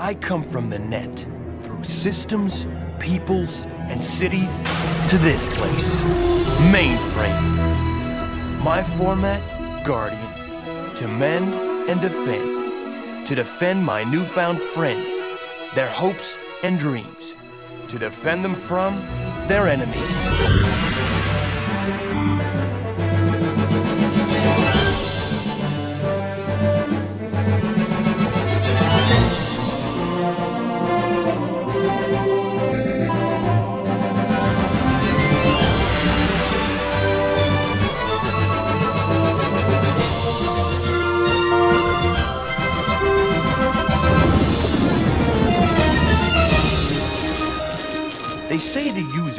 I come from the net, through systems, peoples, and cities, to this place, mainframe. My format, Guardian, to mend and defend, to defend my newfound friends, their hopes and dreams, to defend them from their enemies.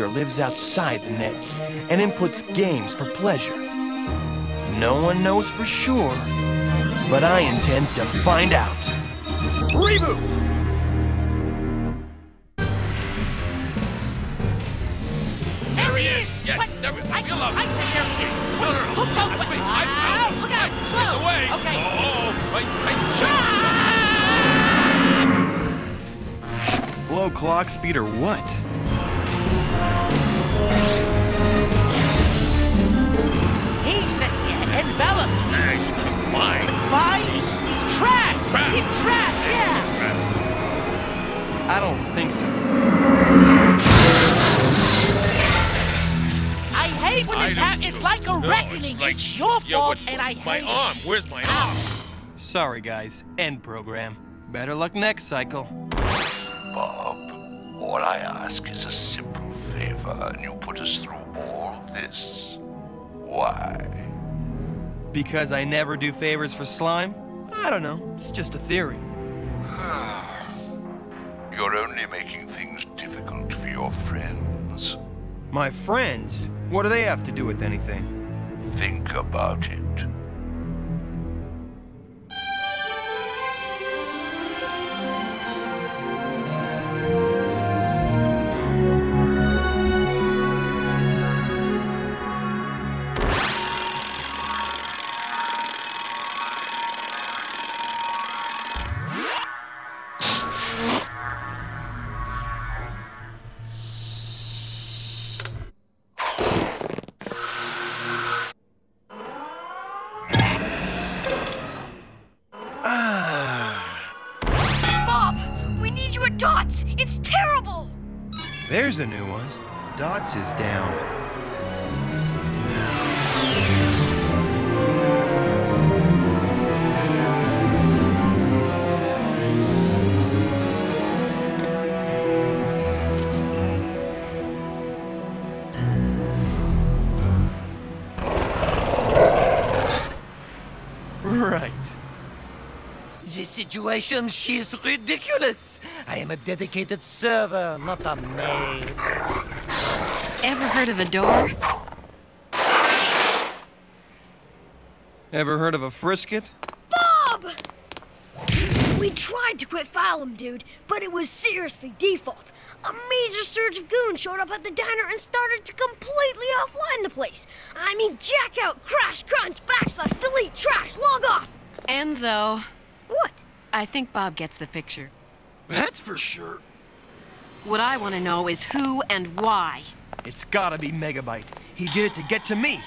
Lives outside the net and inputs games for pleasure. No one knows for sure, but I intend to find out. Reboot! There he is! Yes, What? there we- I, you love I it. said there he is. No, no, no. Look out! That's me. I found him. Look out! Right, Stay Whoa. away. Okay. Oh, right, right. Shut Blow ah! clock speed or what? It's your Yeah, fault, what- and I My hate My arm. Where's my arm? Sorry, guys. End program. Better luck next cycle. Bob, all I ask is a simple favor, and you put us through all this. Why? Because I never do favors for slime? I don't know. It's just a theory. You're only making things difficult for your friends. My friends? What do they have to do with anything? Think about it. Situation, she is ridiculous. I am a dedicated server, not a maid. Ever heard of a door? Ever heard of a frisket? Bob! We tried to quit Phylum, dude, but it was seriously default. A major surge of goons showed up at the diner and started to completely offline the place. I mean, jack out, crash, crunch, backslash, delete, trash, log off. Enzo. What? I think Bob gets the picture. That's for sure. What I want to know is who and why. It's gotta be Megabyte. He did it to get to me.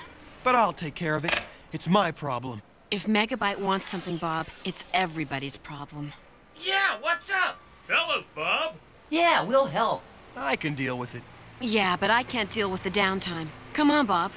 But I'll take care of it. It's my problem. If Megabyte wants something, Bob, it's everybody's problem. Yeah, what's up? Tell us, Bob. Yeah, we'll help. I can deal with it. Yeah, but I can't deal with the downtime. Come on, Bob.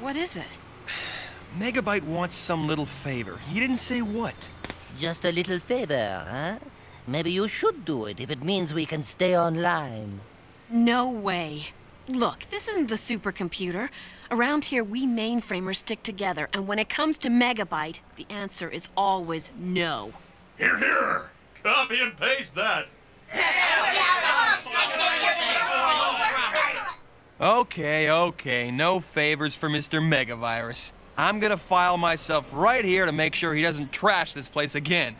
What is it? Megabyte wants some little favor. He didn't say what. Just a little favor, huh? Maybe you should do it if it means we can stay online. No way. Look, this isn't the supercomputer. Around here, we mainframers stick together, and when it comes to Megabyte, the answer is always no. Here, here. Copy and paste that. Okay, okay, no favors for Mr. Megavirus. I'm gonna file myself right here to make sure he doesn't trash this place again.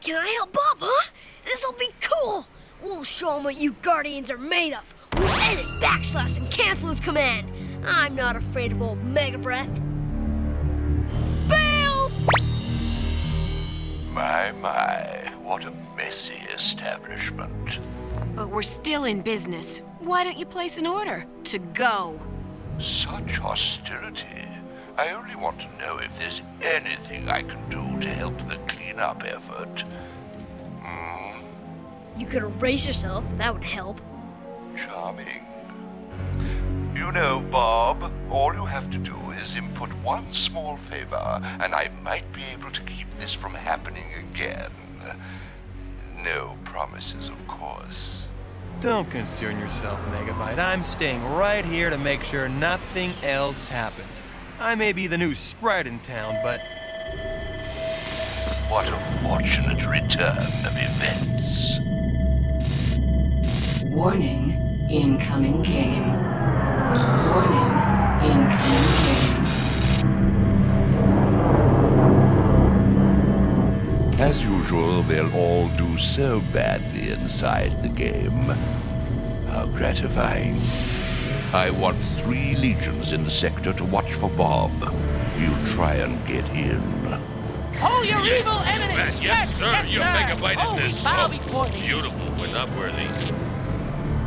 Can I help Bob, huh? This'll be cool. We'll show him what you Guardians are made of. We'll edit, backslash, and cancel his command. I'm not afraid of old Mega Breath. Bail! My, my, what a messy establishment. But we're still in business. Why don't you place an order? To go. Such hostility. I only want to know if there's anything I can do to help the cleanup effort. Hmm. You could erase yourself, that would help. Charming. You know, Bob, all you have to do is input one small favor, and I might be able to keep this from happening again. No promises, of course. Don't concern yourself, Megabyte. I'm staying right here to make sure nothing else happens. I may be the new sprite in town, but What a fortunate return of events. Warning, incoming game. Do so badly inside the game. How gratifying. I want three legions in the sector to watch for Bob. We'll try and get in. Oh, your evil eminence! Yes, sir. Your megabyte oh, is this. we bow Oh, before thee. beautiful, but not worthy.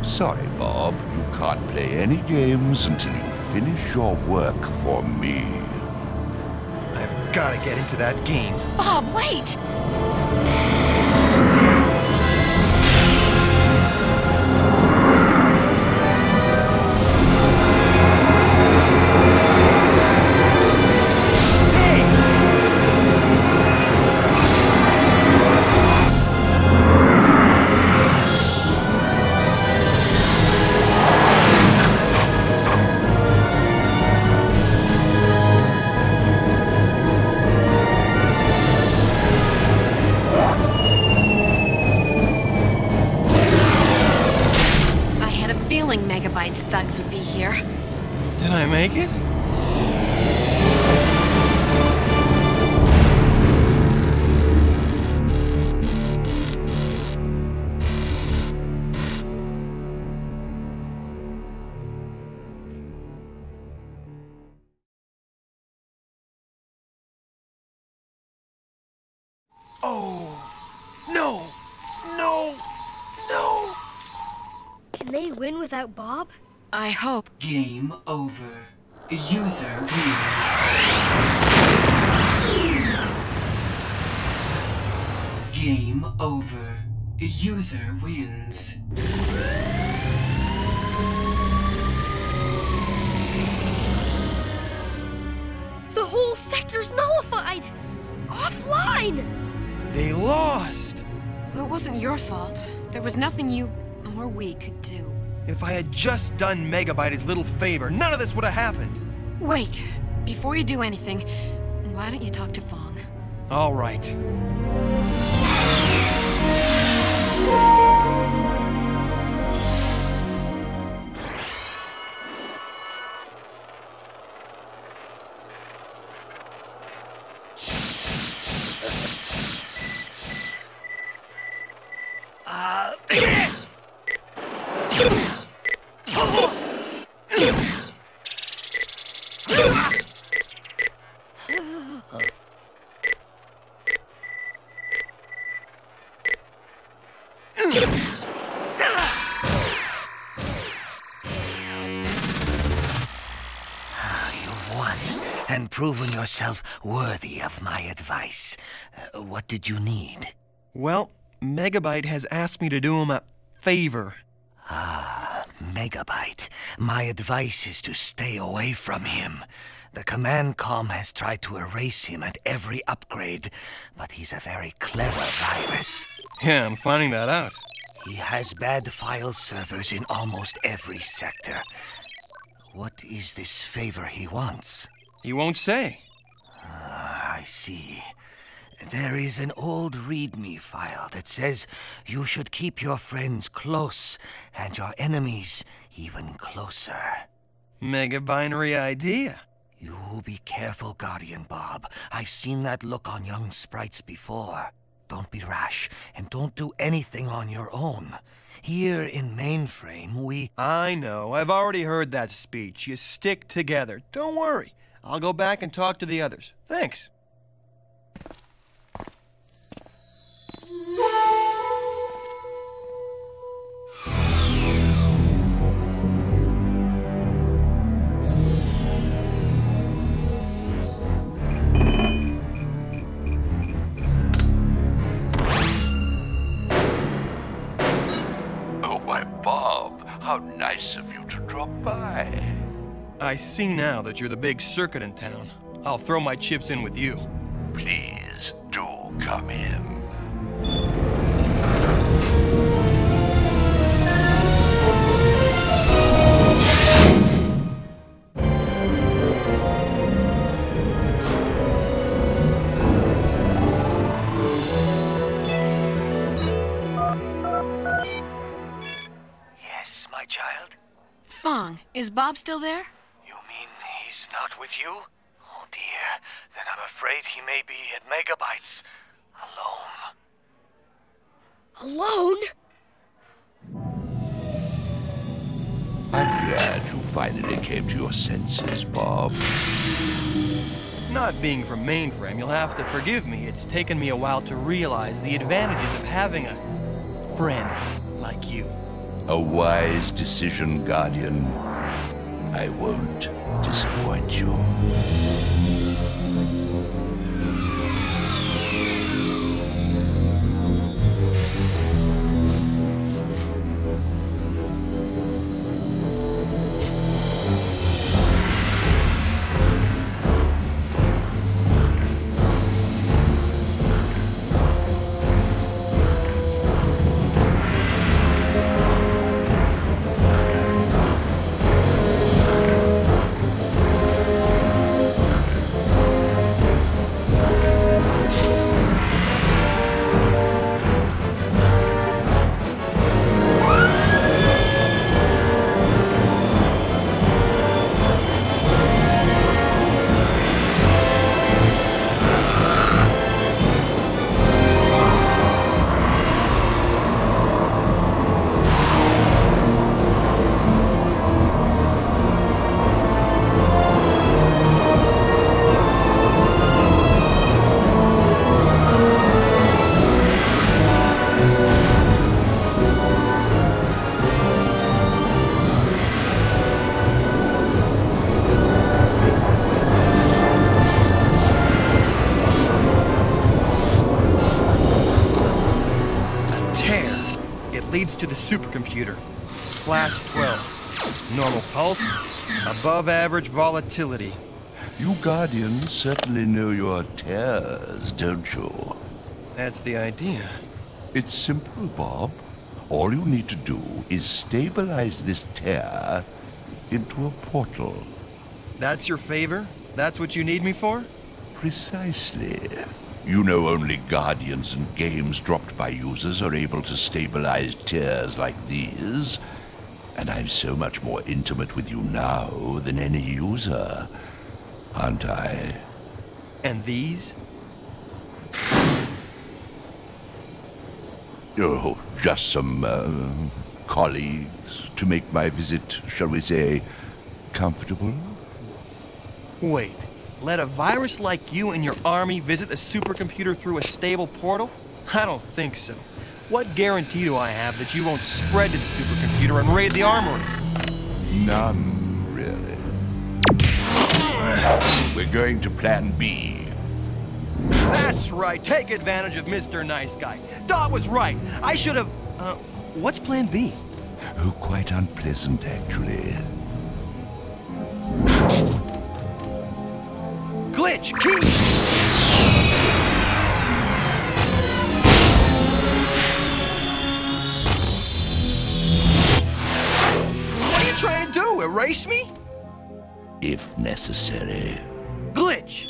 Sorry, Bob. You can't play any games until you finish your work for me. I've got to get into that game. Bob, wait! Oh, no, no, no. Can they win without Bob? I hope. Game over. User wins. Game over. User wins. The whole sector's nullified! Offline! They lost. Well, It wasn't your fault. There was nothing you or we could do. If I had just done Megabyte his little favor, none of this would have happened. Wait, before you do anything, why don't you talk to Phong? All right. And proven yourself worthy of my advice. Uh, what did you need? Well, Megabyte has asked me to do him a favor. Ah, Megabyte, my advice is to stay away from him. The command com has tried to erase him at every upgrade, but he's a very clever virus. Yeah, I'm finding that out. He has bad file servers in almost every sector. What is this favor he wants? He won't say. Ah, I see. There is an old README file that says you should keep your friends close and your enemies even closer. Mega binary idea. You be careful, Guardian Bob. I've seen that look on young sprites before. Don't be rash, and don't do anything on your own. Here in Mainframe, we. I know. I've already heard that speech. You stick together. Don't worry. I'll go back and talk to the others. Thanks. Oh, Bob, how nice of you to drop by. I see now that you're the big circuit in town. I'll throw my chips in with you. Please do come in. Yes, my child? Phong, is Bob still there? You mean he's not with you? Oh dear, then I'm afraid he may be at Megabytes. Alone. Alone? I'm glad you finally came to your senses, Bob. Not being from mainframe, you'll have to forgive me. It's taken me a while to realize the advantages of having a friend like you. A wise decision, Guardian. I won't disappoint you. Class 12. Normal pulse, above average volatility. You Guardians certainly know your tears, don't you? That's the idea. It's simple, Bob. All you need to do is stabilize this tear into a portal. That's your favor? That's what you need me for? Precisely. You know only Guardians and games dropped by users are able to stabilize tears like these. And I'm so much more intimate with you now than any user. Aren't I? And these? Oh, just some uh, colleagues to make my visit, shall we say, comfortable? Wait, let a virus like you and your army visit the supercomputer through a stable portal? I don't think so. What guarantee do I have that you won't spread to the supercomputer and raid the armory? None, really. We're going to Plan B. That's right. Take advantage of Mr. Nice Guy. Dot was right. I should have. Uh, what's Plan B? Oh, quite unpleasant, actually. Glitch. Key. Trying to do? Erase me? If necessary. Glitch.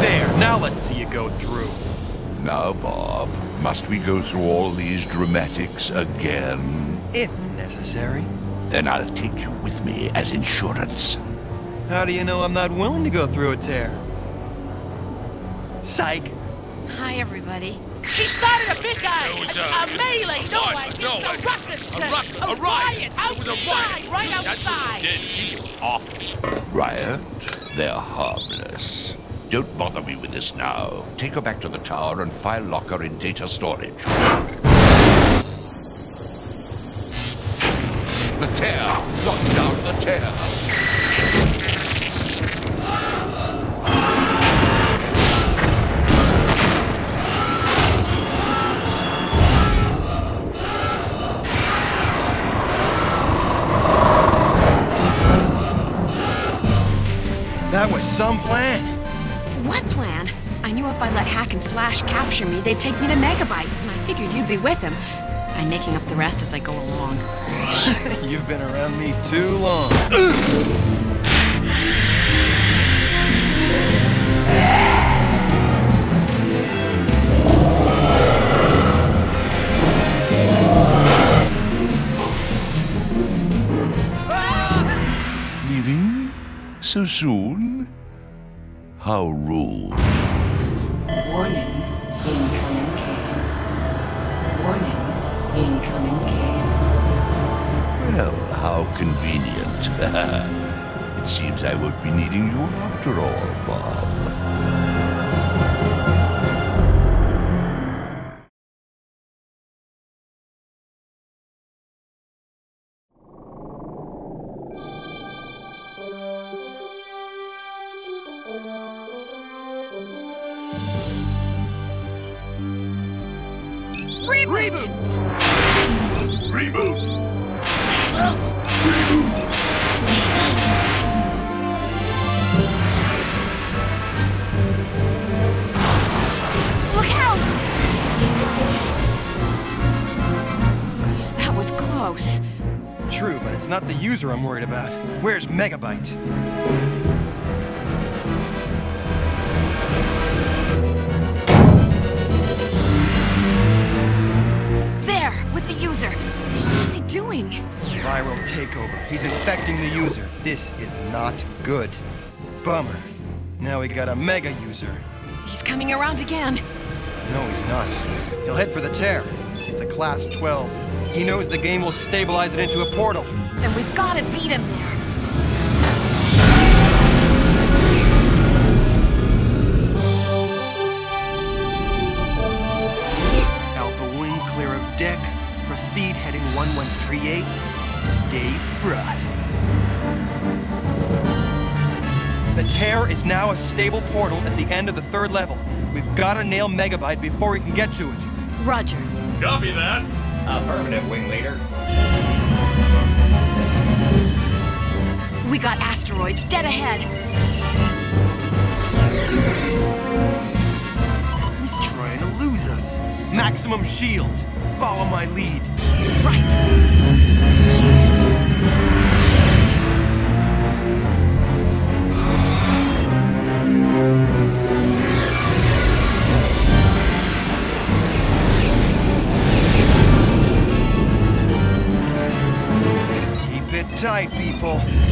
There. Now let's see you go through. Now, Bob, must we go through all these dramatics again? If necessary. Then I'll take you with me as insurance. How do you know I'm not willing to go through a tear? Psych. Hi, everybody. She started a big guy, It was, a, uh, a melee, no, what? I think No, it's a I- ruckus, a ruckus, a, a riot. riot, It was a outside, riot. right That's what outside. she did. She was awful. Riot? They're harmless. Don't bother me with this now. Take her back to the tower and file lock her in data storage. The tear! Lock down the tear! Hack and Slash capture me, they'd take me to Megabyte, and I figured you'd be with him. I'm making up the rest as I go along. You've been around me too long. Leaving so soon? How rude. Convenient. it seems I won't be needing you after all, Bob. Reboot! Look close. True, but it's not the user I'm worried about. Where's Megabyte? There, with the user. What's he doing? Viral takeover. He's infecting the user. This is not good. Bummer. Now we got a mega user. He's coming around again. No, he's not. He'll head for the tear. It's a class 12. He knows the game will stabilize it into a portal. Then we've got to beat him there. Alpha wing clear of deck. Proceed heading 1138. Stay frosty. The tear is now a stable portal at the end of the third level. We've got to nail Megabyte before we can get to it. Roger. Copy that. Affirmative, wing leader. We got asteroids dead ahead. He's trying to lose us. Maximum shields. Follow my lead. Right. Tight, people.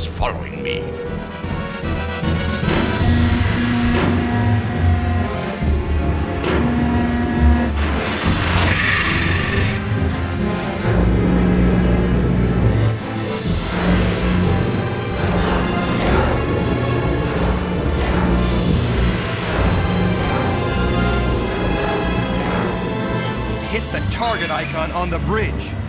Meddlers following me. Hit the target icon on the bridge.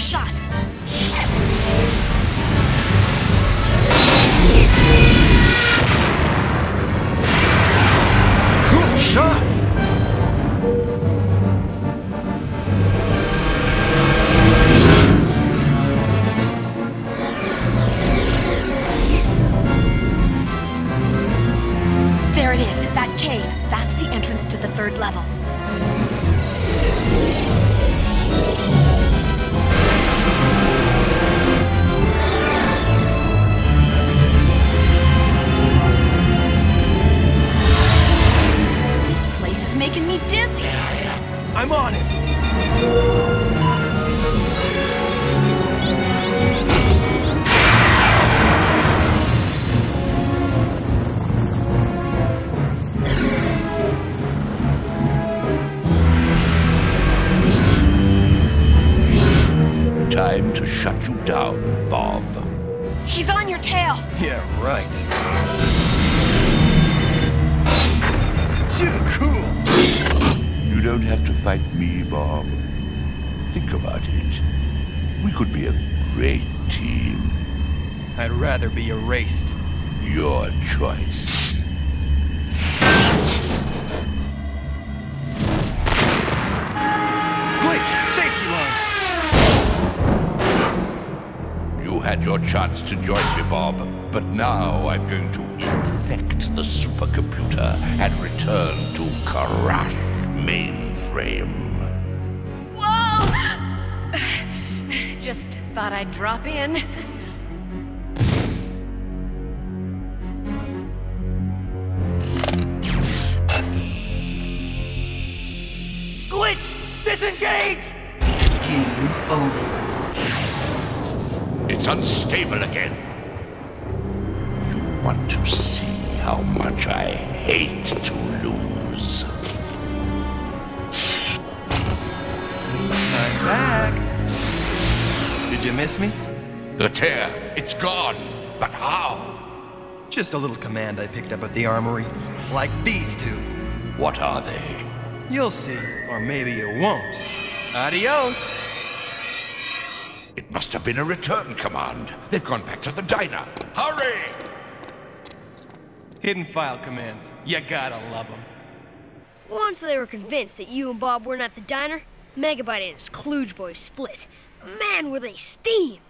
Shot. Cool shot! There it is, that cave. That's the entrance to the third level. You don't have to fight me, Bob. Think about it. We could be a great team. I'd rather be erased. Your choice. Glitch, safety line. You had your chance to join me, Bob, but now I'm going to infect the supercomputer and return to Crash Mainframe. Whoa! Just thought I'd drop in. Glitch, disengage! Game over. It's unstable again. You want to see how much I hate to lose. Back. Did you miss me? The tear, it's gone. But how? Just a little command I picked up at the armory. Like these two. What are they? You'll see, or maybe you won't. Adios! It must have been a return command. They've gone back to the diner. Hurry! Hidden file commands. You gotta love them. Once they were convinced that you and Bob weren't at the diner, Megabyte and his Klooge boys split. Man, were they steamed!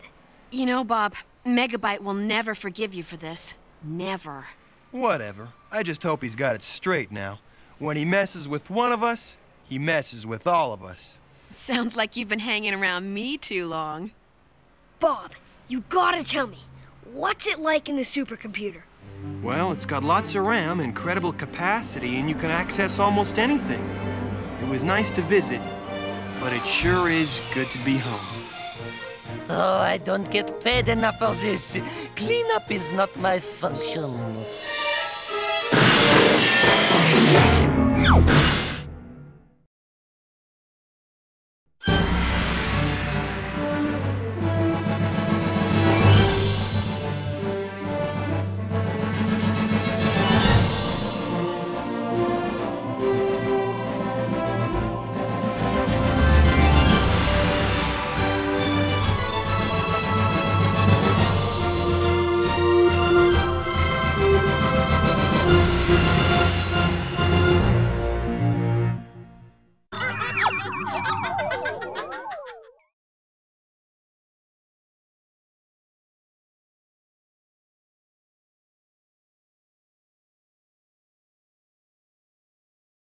You know, Bob, Megabyte will never forgive you for this. Never. Whatever. I just hope he's got it straight now. When he messes with one of us, he messes with all of us. Sounds like you've been hanging around me too long. Bob, you gotta tell me, what's it like in the supercomputer? Well, it's got lots of RAM, incredible capacity, and you can access almost anything. It was nice to visit, but it sure is good to be home. Oh, I don't get paid enough for this. Cleanup is not my function.